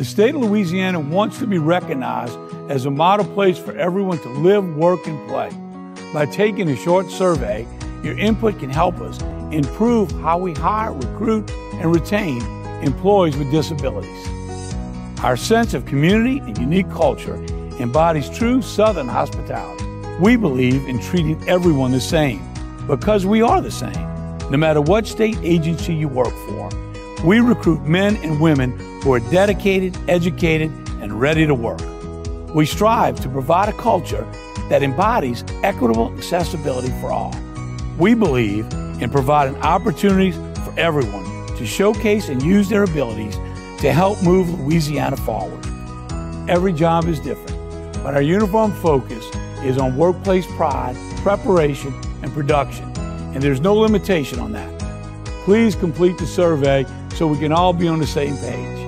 The state of Louisiana wants to be recognized as a model place for everyone to live, work, and play. By taking a short survey, your input can help us improve how we hire, recruit, and retain employees with disabilities. Our sense of community and unique culture embodies true Southern hospitality. We believe in treating everyone the same because we are the same. No matter what state agency you work for, we recruit men and women who are dedicated, educated, and ready to work. We strive to provide a culture that embodies equitable accessibility for all. We believe in providing opportunities for everyone to showcase and use their abilities to help move Louisiana forward. Every job is different, but our uniform focus is on workplace pride, preparation, and production, and there's no limitation on that. Please complete the survey so we can all be on the same page.